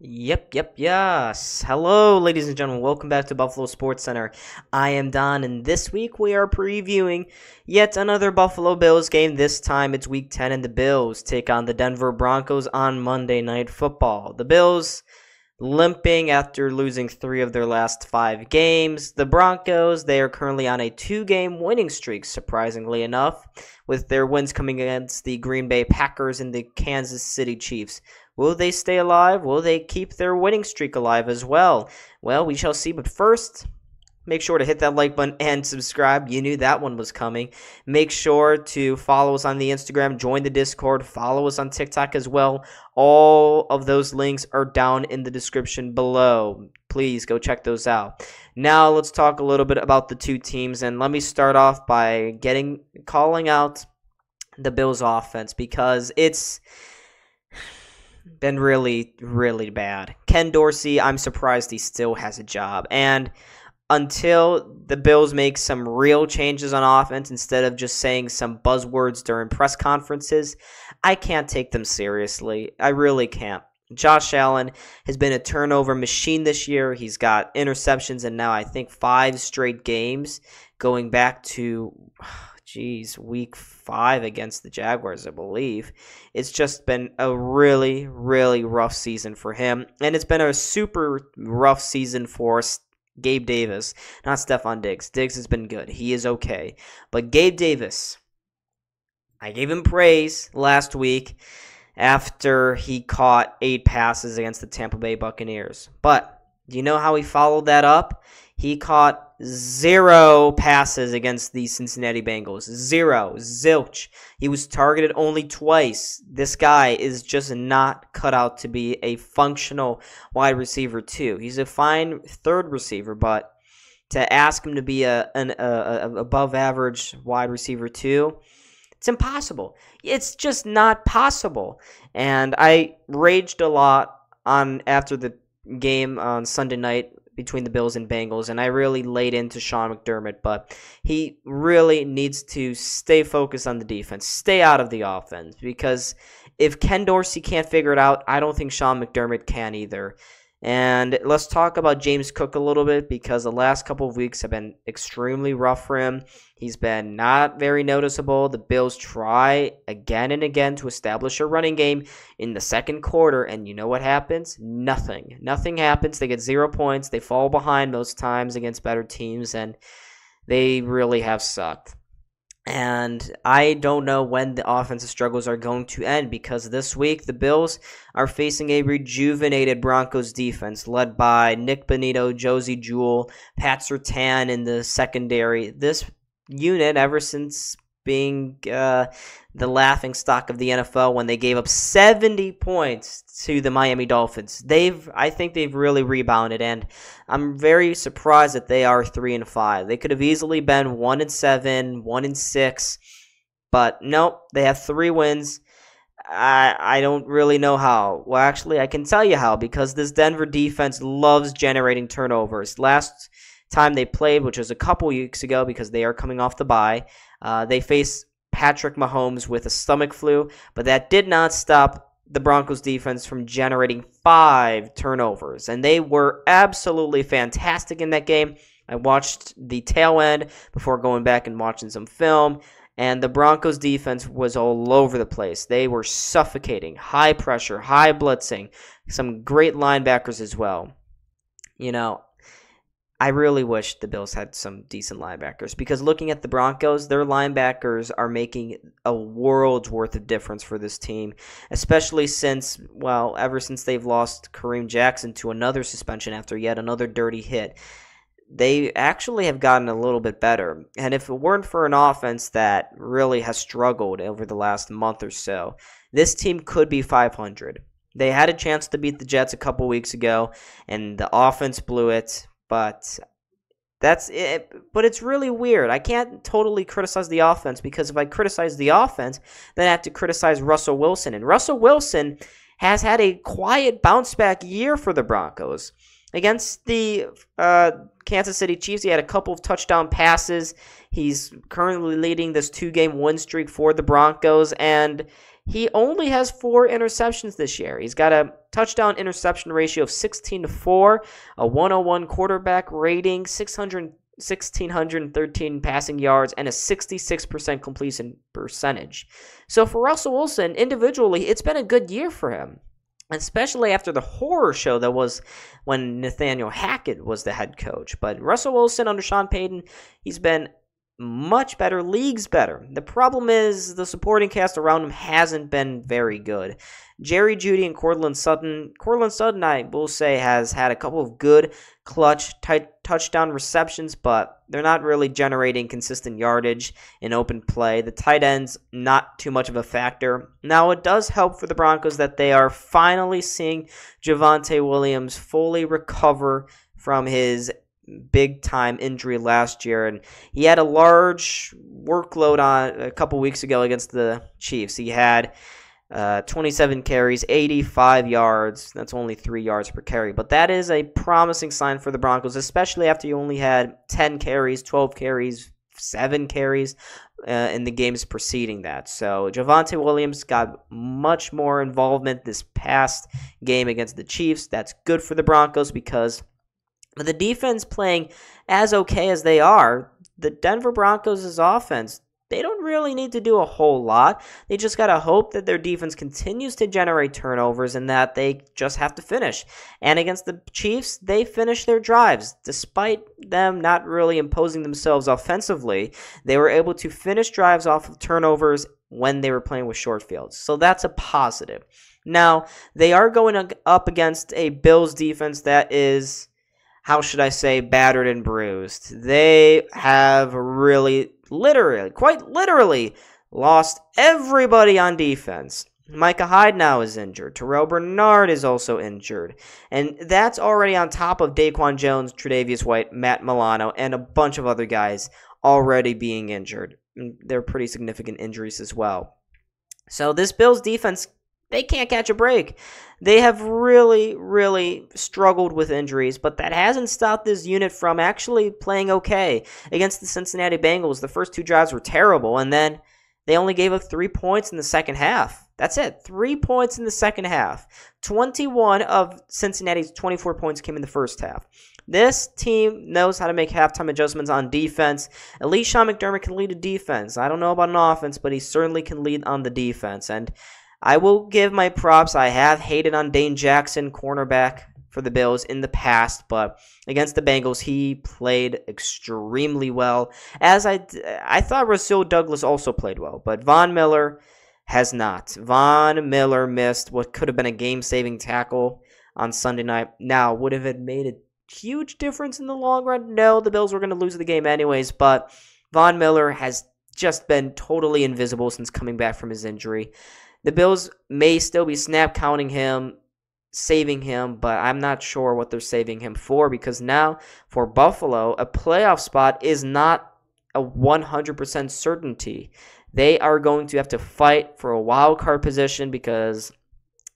Yep, yep, yes. Hello, ladies and gentlemen. Welcome back to Buffalo SportsCenter. I am Don, and this week we are previewing yet another Buffalo Bills game. This time it's week 10, and the Bills take on the Denver Broncos on Monday Night Football. The Bills limping after losing three of their last five games. The Broncos, they are currently on a two game winning streak, surprisingly enough, with their wins coming against the Green Bay Packers and the Kansas City Chiefs. Will they stay alive? Will they keep their winning streak alive as well? Well, we shall see. But first, make sure to hit that like button and subscribe. You knew that one was coming. Make sure to follow us on the Instagram, join the Discord, follow us on TikTok as well. All of those links are down in the description below. Please go check those out. Now let's talk a little bit about the two teams and let me start off by getting calling out the Bills offense because it's been really, really bad. Ken Dorsey, I'm surprised he still has a job. And until the Bills make some real changes on offense instead of just saying some buzzwords during press conferences, I can't take them seriously. I really can't. Josh Allen has been a turnover machine this year. He's got interceptions and now I think five straight games going back to geez, week five against the Jaguars, I believe. It's just been a really, really rough season for him. And it's been a super rough season for Gabe Davis, not Stefon Diggs. Diggs has been good. He is okay. But Gabe Davis, I gave him praise last week after he caught eight passes against the Tampa Bay Buccaneers. But do you know how he followed that up? He caught zero passes against the Cincinnati Bengals. Zero. Zilch. He was targeted only twice. This guy is just not cut out to be a functional wide receiver, too. He's a fine third receiver, but to ask him to be a an a, a above average wide receiver, too, it's impossible. It's just not possible. And I raged a lot on after the game on Sunday night between the Bills and Bengals, and I really laid into Sean McDermott, but he really needs to stay focused on the defense, stay out of the offense, because if Ken Dorsey can't figure it out, I don't think Sean McDermott can either. And let's talk about James Cook a little bit because the last couple of weeks have been extremely rough for him. He's been not very noticeable. The Bills try again and again to establish a running game in the second quarter, and you know what happens? Nothing. Nothing happens. They get zero points. They fall behind most times against better teams, and they really have sucked. And I don't know when the offensive struggles are going to end because this week the Bills are facing a rejuvenated Broncos defense led by Nick Bonitto, Josey Jewell, Pat Surtain in the secondary. This unit, ever since being uh, the laughing stock of the NFL when they gave up 70 points to the Miami Dolphins. They've I think they've really rebounded and I'm very surprised that they are 3 and 5. They could have easily been 1 and 7, 1 and 6, but nope, they have 3 wins. I I don't really know how. Well, actually, I can tell you how because this Denver defense loves generating turnovers. Last time they played, which was a couple weeks ago because they are coming off the bye, uh, they faced Patrick Mahomes with a stomach flu, but that did not stop the Broncos defense from generating five turnovers. And they were absolutely fantastic in that game. I watched the tail end before going back and watching some film. And the Broncos defense was all over the place. They were suffocating, high pressure, high blitzing, some great linebackers as well. You know, I really wish the Bills had some decent linebackers because looking at the Broncos, their linebackers are making a world's worth of difference for this team, especially since, well, ever since they've lost Kareem Jackson to another suspension after yet another dirty hit. They actually have gotten a little bit better. And if it weren't for an offense that really has struggled over the last month or so, this team could be 500. They had a chance to beat the Jets a couple weeks ago, and the offense blew it but that's it. But it's really weird. I can't totally criticize the offense because if I criticize the offense, then I have to criticize Russell Wilson. And Russell Wilson has had a quiet bounce back year for the Broncos. Against the uh, Kansas City Chiefs, he had a couple of touchdown passes. He's currently leading this two game win streak for the Broncos, and he only has four interceptions this year. He's got a touchdown interception ratio of 16 to 4, a 101 quarterback rating, 600. 1,613 passing yards and a 66% completion percentage. So for Russell Wilson, individually, it's been a good year for him especially after the horror show that was when Nathaniel Hackett was the head coach. But Russell Wilson under Sean Payton, he's been much better, leagues better. The problem is the supporting cast around him hasn't been very good. Jerry Jeudy and Courtland Sutton. Courtland Sutton, I will say, has had a couple of good clutch t- touchdown receptions, but they're not really generating consistent yardage in open play. The tight ends, not too much of a factor. Now, it does help for the Broncos that they are finally seeing Javonte Williams fully recover from his big time injury last year and he had a large workload on a couple weeks ago against the Chiefs. He had uh, 27 carries, 85 yards. That's only three yards per carry. But that is a promising sign for the Broncos, especially after you only had 10 carries, 12 carries, seven carries uh, in the games preceding that. So Javonte Williams got much more involvement this past game against the Chiefs. That's good for the Broncos because the defense playing as okay as they are, the Denver Broncos' offense they don't really need to do a whole lot. They just got to hope that their defense continues to generate turnovers and that they just have to finish. And against the Chiefs, they finished their drives. Despite them not really imposing themselves offensively, they were able to finish drives off of turnovers when they were playing with short fields. So that's a positive. Now, they are going up against a Bills defense that is how should I say, battered and bruised. They have really literally, quite literally, lost everybody on defense. Micah Hyde now is injured. Terrell Bernard is also injured. And that's already on top of Daquan Jones, Tre'Davious White, Matt Milano, and a bunch of other guys already being injured. Mm, they're pretty significant injuries as well. So this Bills defense they can't catch a break. They have really, really struggled with injuries, but that hasn't stopped this unit from actually playing okay against the Cincinnati Bengals. The first two drives were terrible, and then they only gave up three points in the second half. That's it. Three points in the second half. 21 of Cincinnati's 24 points came in the first half. This team knows how to make halftime adjustments on defense. At least Sean McDermott can lead a defense. I don't know about an offense, but he certainly can lead on the defense. And I will give my props. I have hated on Dane Jackson, cornerback for the Bills in the past, but against the Bengals, he played extremely well. As I, I thought Rasul Douglas also played well, but Von Miller has not. Von Miller missed what could have been a game-saving tackle on Sunday night. Now, would have it made a huge difference in the long run? No, the Bills were going to lose the game anyways, but Von Miller has just been totally invisible since coming back from his injury. The Bills may still be snap counting him, saving him, but I'm not sure what they're saving him for because now for Buffalo, a playoff spot is not a 100% certainty. They are going to have to fight for a wild card position because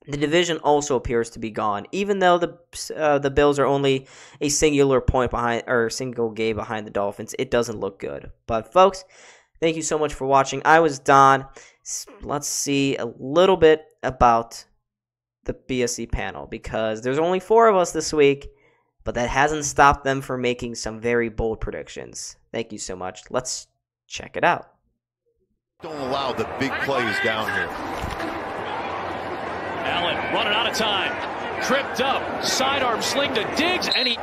the division also appears to be gone. Even though the uh, the Bills are only a singular point behind or single game behind the Dolphins, it doesn't look good. But folks, thank you so much for watching. I was Don let's see a little bit about the BSC panel because there's only four of us this week, but that hasn't stopped them from making some very bold predictions. Thank you so much. Let's check it out. Don't allow the big plays down here. Allen running out of time. Tripped up. Sidearm sling to Diggs, and he.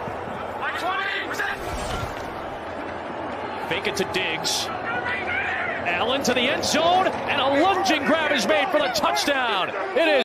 Fake it to Diggs. Allen to the end zone, and a lunging grab is made for the touchdown. It is